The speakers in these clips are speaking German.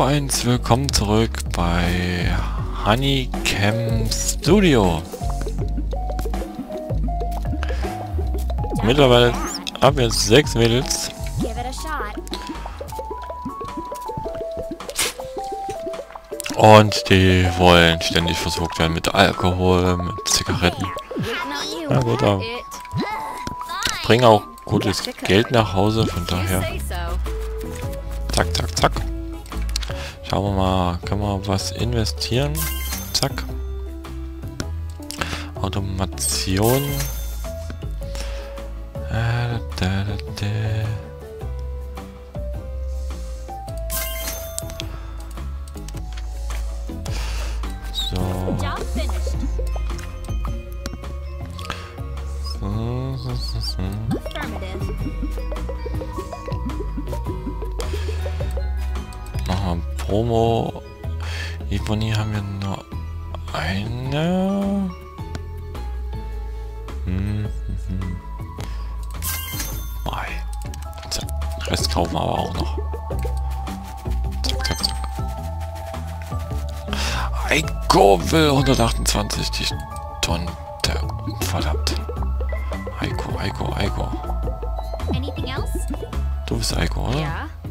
1, willkommen zurück bei Honeycam Studio. Mittlerweile haben wir sechs Mädels. Und die wollen ständig versorgt werden mit Alkohol, mit Zigaretten. Na gut, aber It. bringen auch gutes Geld nach Hause, von daher. Zack, zack, zack. Schauen wir mal, können wir was investieren? Zack. Automation. Promo. Ebony haben wir nur eine. Hm, hm, hm. Mai. Rest kaufen wir aber auch noch. Zack, zack, zack. Eiko will 128 die Stunde. Verdammt. Eiko, Eiko, Eiko. Anything else? Du bist Eiko, oder? Yeah.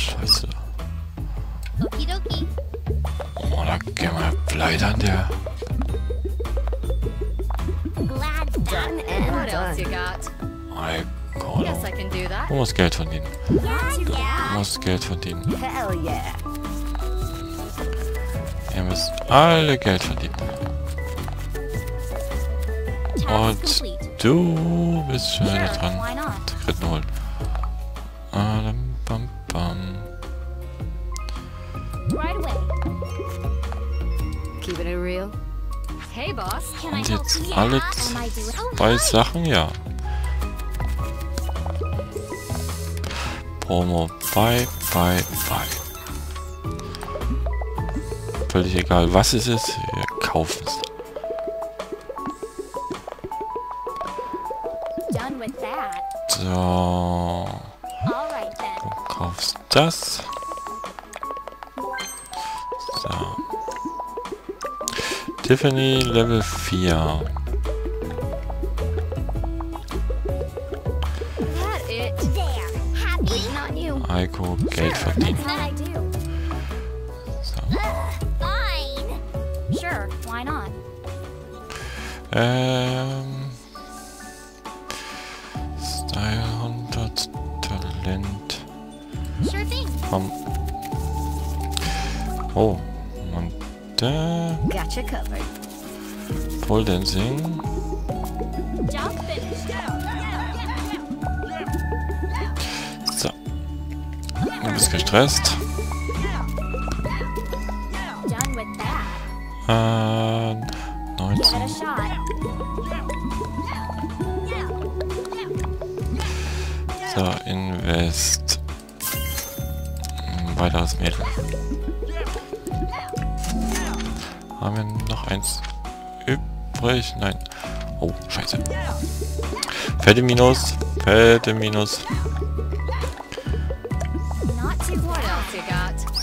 Scheiße. Oh, da gehen wir pleite an der. Glad done and What else you got? Eiko. Yes, I can do that. Du musst Geld verdienen. Yeah, Du musst Geld verdienen. Hell yeah. Ihr müsst alle Geld verdienen. Und du bist schon wieder dran. Alle zwei. Sachen, ja. Promo, bye, bye, bye. Völlig egal, was es ist, wir kaufen es. So, du kaufst das. So. Tiffany Level 4. Eiko, Geld verdienen. That's what I do. So. Fine. Sure, why not? Ähm. Style 100 Talent. Sure thing. Komm. Oh. Und da. Gotcha covered. Pole Dancing. Job finished. Du bist gestresst. Äh, Give it a 19. shot. So, Invest. Ein weiteres Mädel. Haben wir noch eins übrig? Nein. Oh, scheiße. Fette Minus. Fette Minus.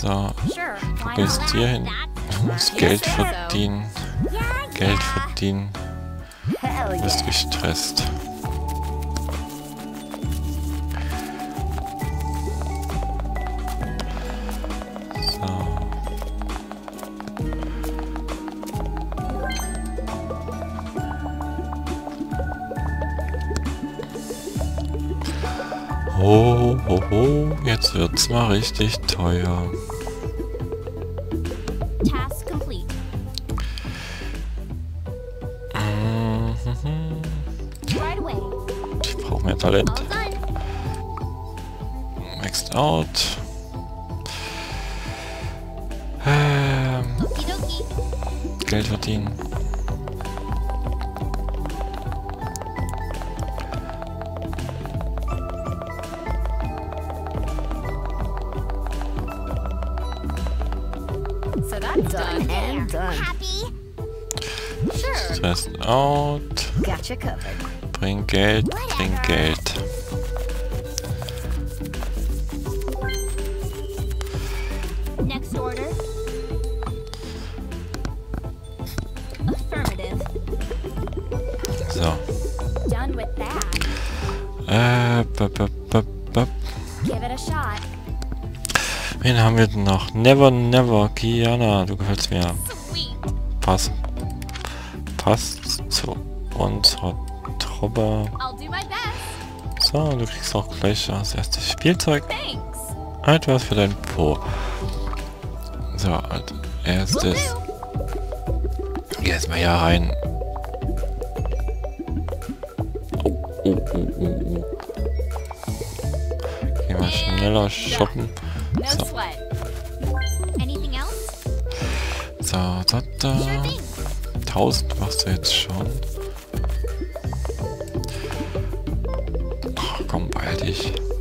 So, du gehst hier hin. Du musst Geld verdienen. Geld verdienen. Du bist gestresst. Ho, ho, ho, jetzt wird's mal richtig teuer. Talent. Maxed out. Ähm. Geld verdienen. So that's done. And done. Happy? Sure. Stressed out. Gotcha covered. Bring Geld, bring Geld. Next order. Affirmative. So. Done with that. Äh, it a shot. Wen haben wir denn noch? Never, never. Kiana, du gefällst mir. Passt unserer Best. So, du kriegst auch gleich das erste Spielzeug. Etwas für dein Po. So, als erstes. Geh erstmal hier rein. Oh, oh, oh, oh, oh. Geh mal schneller shoppen. No So. So, da, da. Sure thing. 1000 machst du jetzt schon.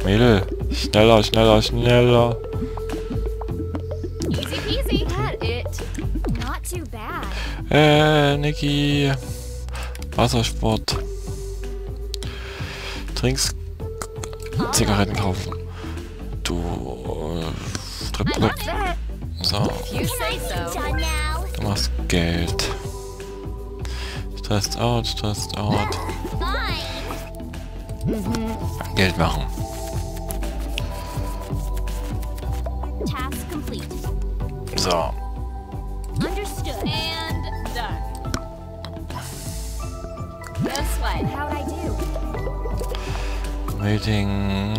Mädel, schneller, schneller, schneller. Easy peasy. That it. Not too bad. Äh, Niki. Wassersport. Trinks Zigaretten kaufen. Du. Äh, You say so. Du machst Geld. Stressed out, stressed out. Geld machen. Do? Waiting.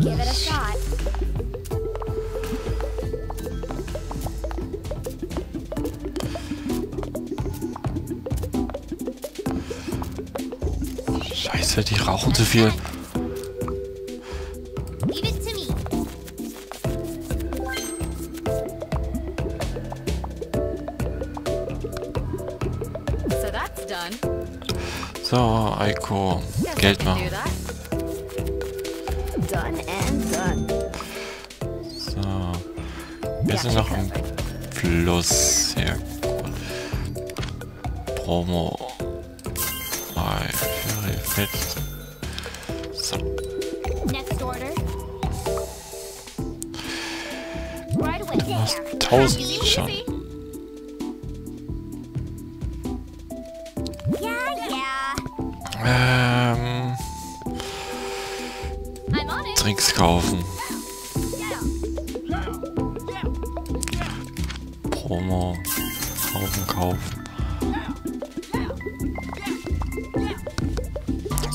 Give it a shot. Scheiße, die rauchen zu viel. So that's done. So, Eiko. Geld machen. that. Done and done. So. Wir sind noch im Fluss. Sehr gut. Promo. Bei Fury Fit. So. Next order. Right away. Du hast There. 1000 Easy schon.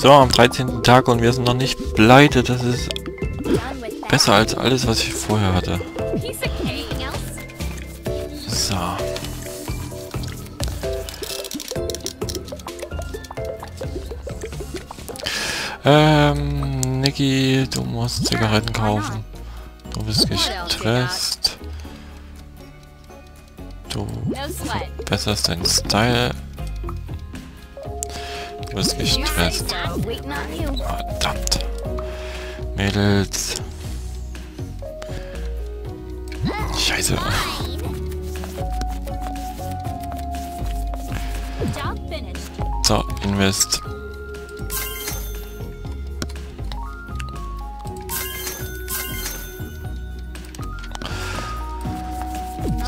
So, am 13. Tag und wir sind noch nicht pleite. Das ist besser als alles, was ich vorher hatte. So. Ähm, Niki, du musst Zigaretten kaufen. Du bist gestresst. Du No sweat. besserst deinen Style. Du bist gestresst. Verdammt. Mädels. Scheiße. So, Invest.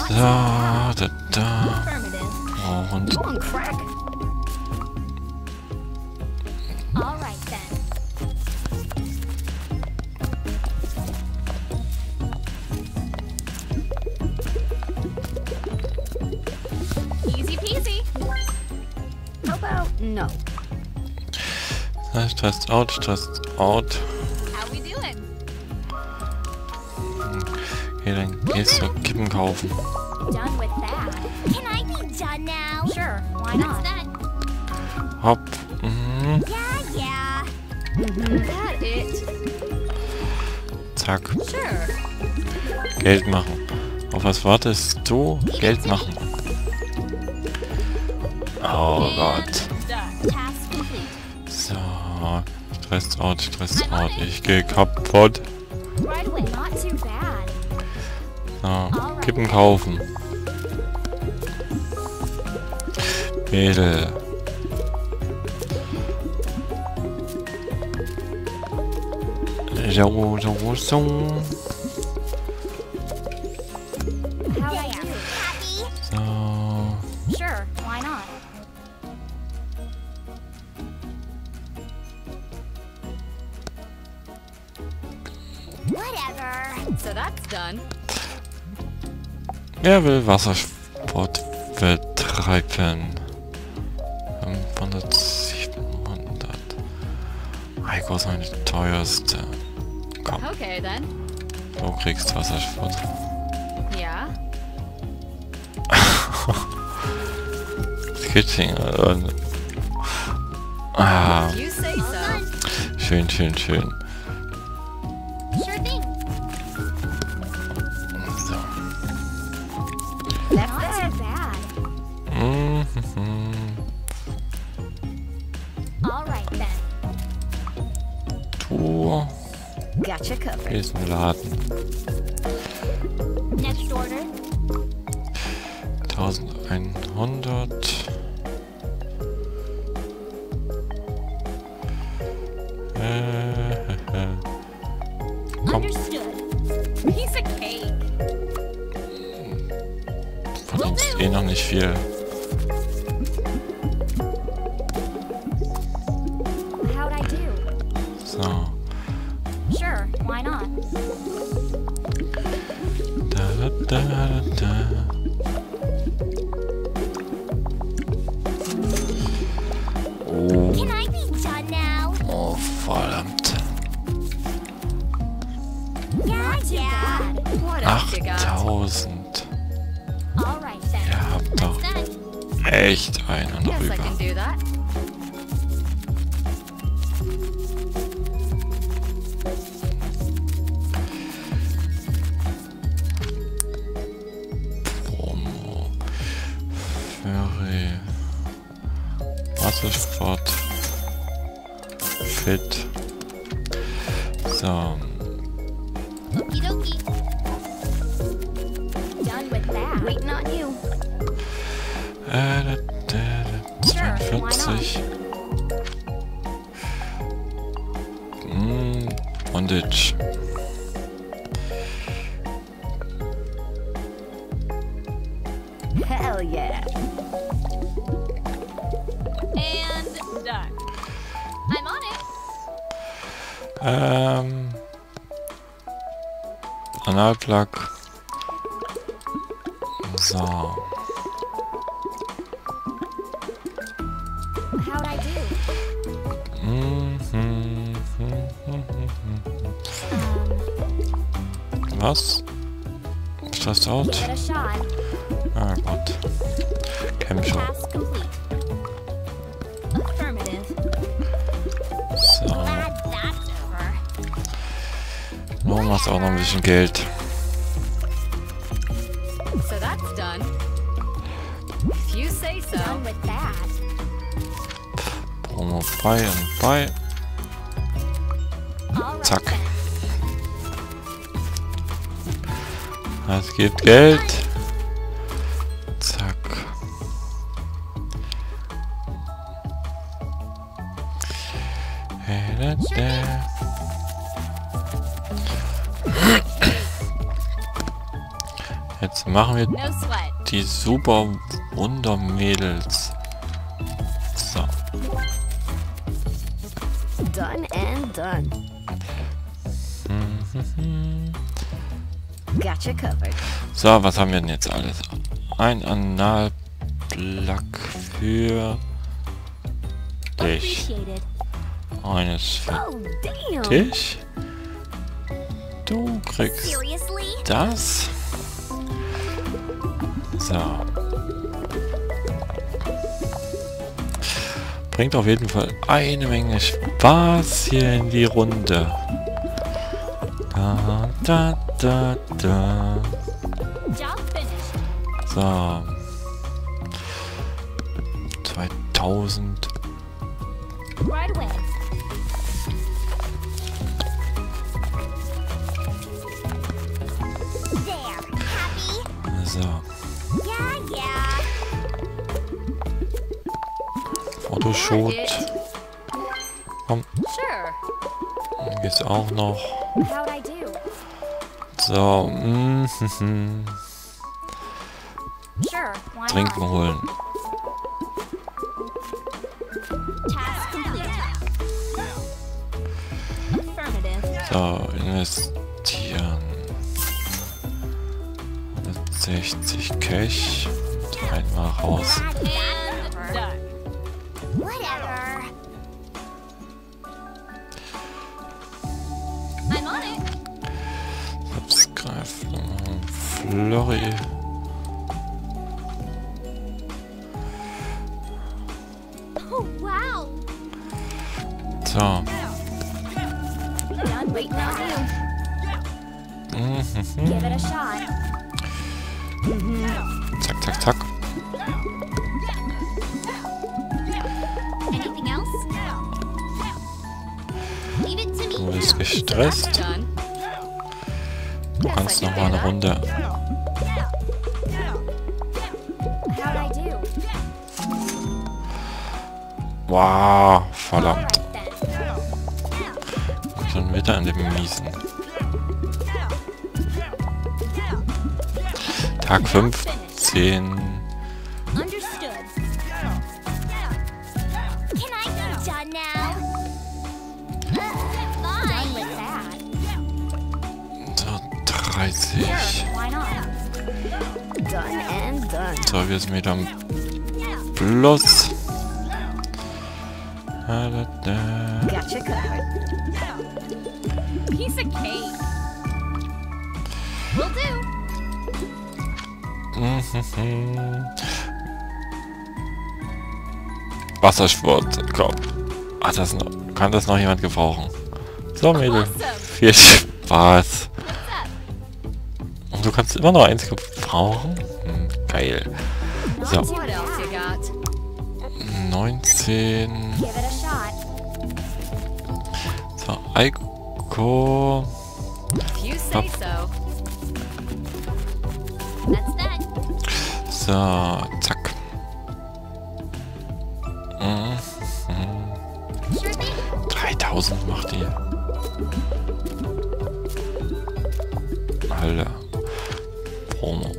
So, da, da. Oh, und stressed out, stressed out. How we doing? Okay, dann gehst du Kippen kaufen. Done with that. Can I be done now? Sure. Why not? done. Hopp. Mhm. Yeah, yeah. That it. Zack. Sure. Geld machen. Auf was wartest du? Geld machen. Oh Gott. Stressort, Stressort. Ich gehe kaputt. So, Kippen kaufen. Mädel. So, so, so. Done. Wer will Wassersport betreiben? 500, 700. Heiko ist meine teuerste. Komm, Okay then. du kriegst Wassersport. Yeah. Skitching. Ah, so. schön, schön, schön. Order. 1100. Äh, Komm, verdienst eh noch nicht viel. Noch Yes, I can do that. Promo. Ferry. Wassersport. I'm on it. Ähm. Analplug. So. How'd I do? Mhm, Was? Das out? Ah, gut. Chemshow. Nur macht auch noch ein bisschen Geld. So that's done. If you say so. Done with that. Promo bei und bei. Zack. Es gibt Geld. Machen wir die super Wundermädels. So. Done and done. Gotcha covered. So, was haben wir denn jetzt alles? Ein Analplug für dich. Eines für Oh, dich. Du kriegst Seriously? das. So. Bringt auf jeden Fall eine Menge Spaß hier in die Runde. Da, da, da, da. So. 2000. It. Komm. Ist auch noch. So, mm, why Trinken holen. So, investieren. 160 Cash. Und einmal raus. Whatever. I'm on it. Subscribe. Gestresst. Du kannst noch mal eine Runde. Wow, verdammt. Then. Schon wieder an dem Miesen. Tag 15. So, wir sind wieder am Plus. Wassersport, komm. Ach, das noch, kann das noch jemand gebrauchen? So, Mädel. Viel Spaß. Und du kannst immer noch eins gebrauchen? Hm, geil. So, What else you got? 19. Give it a shot. So, Eiko. If you say Up. so. Zack. Mhm. Sure thing. 3000 macht die. Alter. Promo.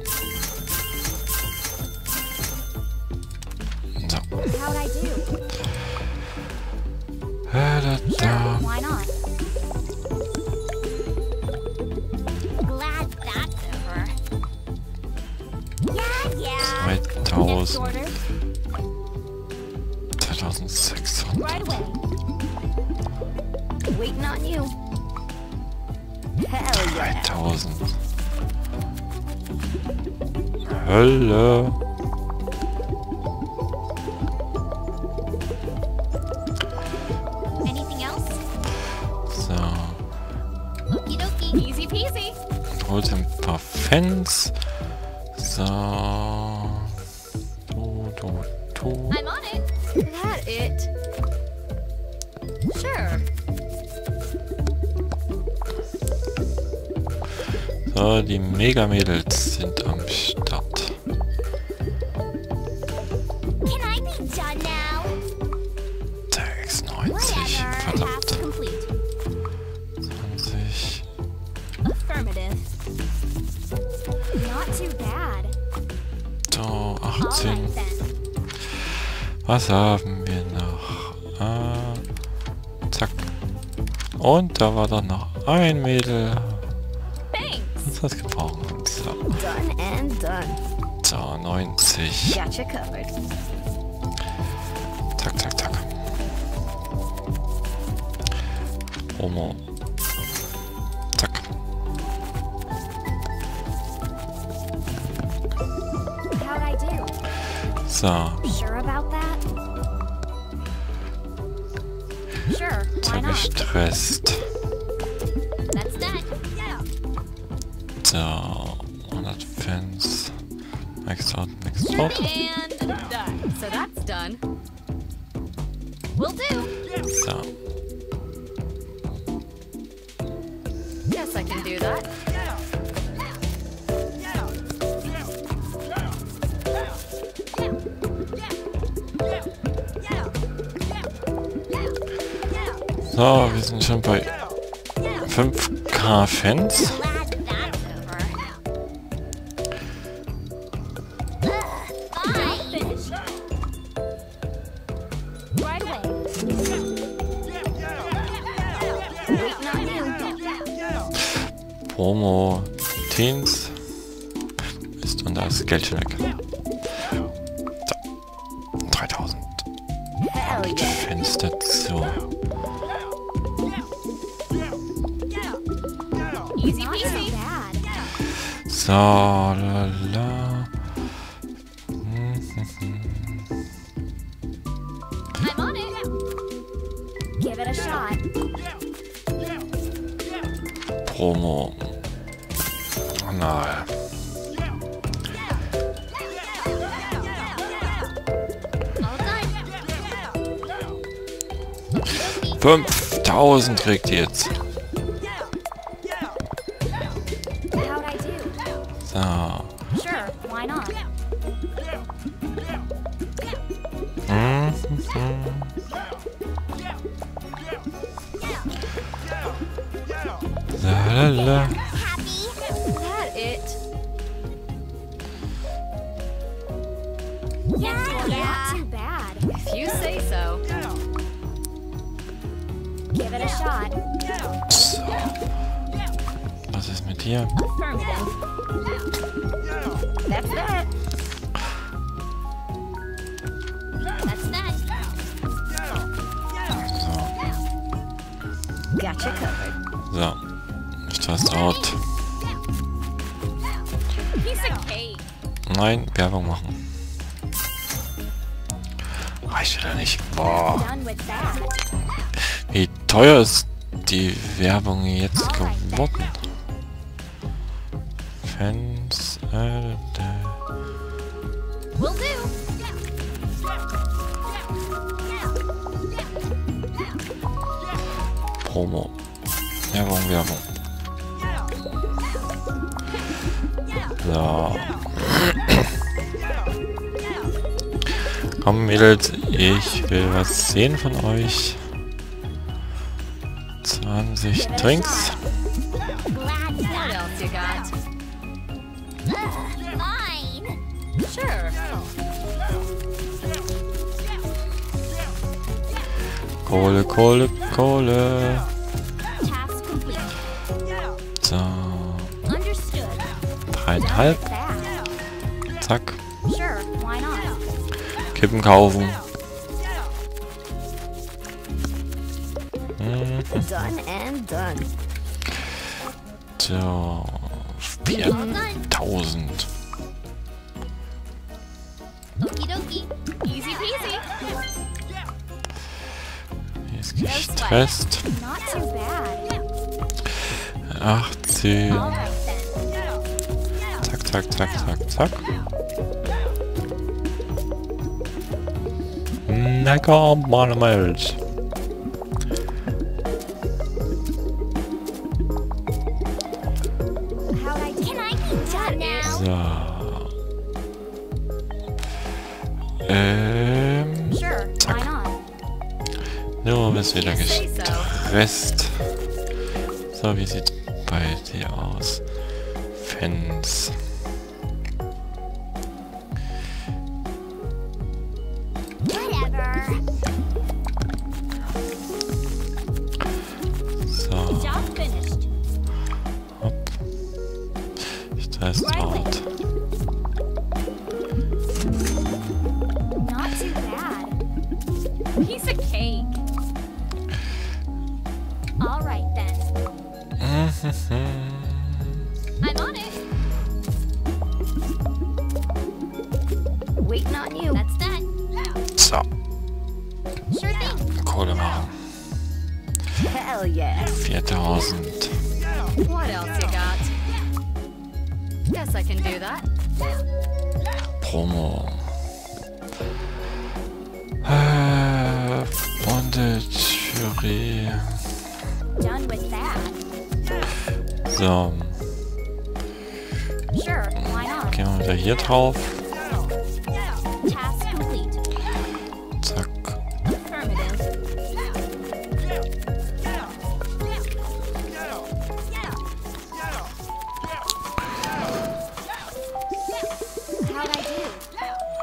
Da, da. why not? Glad that's over. Yeah, yeah. Next 2000. 2600. right away. Waiting on you. Hell yeah. 3000. Hölle. Holt ein paar Fans. So. Du, du, du. I'm on it. That it? Sure. So, die Mega-Mädels Was haben wir noch? Ah, zack. Und da war doch noch ein Mädel. Du das gebrauchen? So, so 90. Gotcha covered. Zack, zack, zack. Promo. Zack. So, Not? gestresst. So, 100 Fans. Next out, next out. So that's done. So, wir sind schon bei 5k Fans. Promo Teens. Ist und das Geld weg. So, lala. Mhm. I'm on it. Give it a shot. Promo. All done. 5000 kriegt ihr jetzt. So. Was ist mit dir? So. So. Stressed out. Nein, Werbung machen. Reicht wieder nicht. Boah. Teuer ist die Werbung jetzt geworden? Fans. Äh. Promo. Werbung, Werbung. So. Komm, Mädels, ich will was sehen von euch. Fine. Sure. Kohle, Kohle, Kohle. So. Dreieinhalb. Zack. Kippen kaufen. Done. So. 4000. Okie dokie. Easy peasy. Jetzt gestresst. Not too bad. 18. Alright then. Zack, zack, zack, zack, zack. Na komm, meine Milch. Wieder gestresst. So, wie sieht bei dir aus? Fans. So, hopp. Stressed out. Mandelpüree. So. Gehen wir wieder hier drauf. Zack.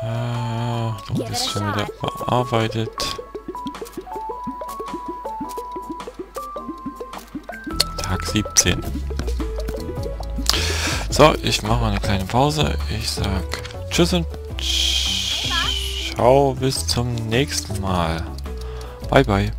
Äh, du bist schon wieder bearbeitet. Tag 17. So, ich mache eine kleine Pause. Ich sag Tschüss und Ciao, bis zum nächsten Mal. Bye bye.